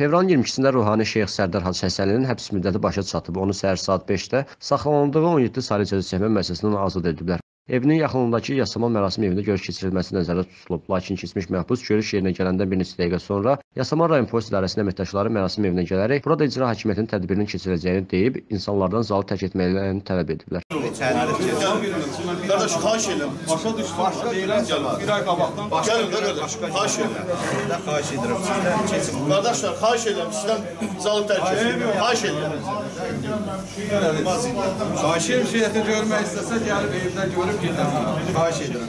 Fevralın 22-sində ruhani Şeyx Sərdar Hacı Həsənlinin həbs müddəti başa çatıb. Onu səhər saat 5-də saxlanıldığı 17 saylı cəzaçəkmə müəssisəsindən azad ediblər. Evinin yaxınlığındakı yasamal mərasim evində görüş keçirilməsi nəzərdə tutulub, lakin keçmiş məhbus görüş yerinə gələndən bir neçə dəqiqə sonra Yasamal rayon polis idarəsinin əməkdaşları mərasim evinə gələrək burada icra hakimiyyətinin tədbirinin keçiriləcəyini deyib, insanlardan zalı tərk etmələrini tələb ediblər. Qardaş, xahiş edirəm. Başa düşdüm. Başa deyirəm gəlin. Bir ay qabaqdan Gəlin də qardaş, xahiş edirəm. Sizdən xahiş edirəm, sizdən keçin. Qardaşlar, xahiş edirəm, sizdən zalı tərk edin. Xahiş edirəm. Xahiş şeyxi görmək istəsə gəlib evdə görüb Bağış ediyorum.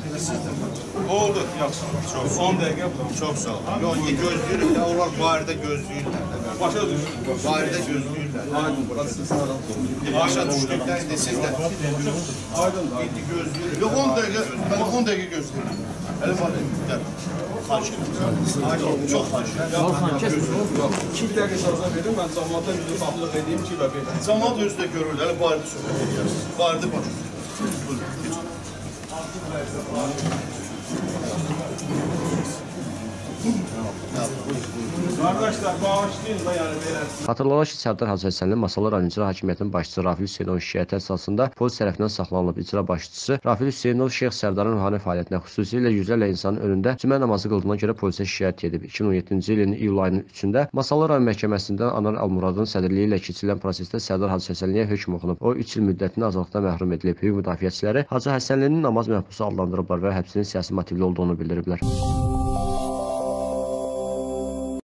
Oldu. Yok. Çok. Son dakika. Çok sağ ol. Yok gözlüğünü de onlar baharda gözlüğüyle. Başa düştük. Baharda gözlüğüyle. Başa düştükler de siz de. Aydın. Gitti gözlüğü. Yok 10 dakika. 10 dakika gözlüğü. Hele bak. Çok İki dakika şarja verin, ben zamanla yüzü sağlık edeyim ki ve Zamanla yüzde görürler, bari söylüyor. Bari de başlıyor. Altın versen. Qardaşlar, bağışlayın da yəni belə. Xatırlanır ki, Sərdar Hacı Həsənli Masallı rayon icra hakimiyyətinin başçısı Rafil Hüseynovun şikayəti əsasında polis tərəfindən saxlanılıb. İcra başçısı Rafil Hüseynov Şeyx Sərdarın ruhani fəaliyyətinə, xüsusilə yüzlərlə insanın önündə cümə namazı qıldığına görə polisə şikayət edib. 2017-ci ilin iyul ayının 3-də Masallı rayon məhkəməsindən Anar Almuradın sədrliyi ilə keçirilən prosesdə Sərdar Hacı Həsənliyə hökm oxunub. O 3 il müddətini azadlıqdan məhrum edilib. Hüquq müdafiəçiləri Hacı Həsənlinin namaz məhbusu adlandırıblar və həbsinin siyasi motivli olduğunu bildiriblər.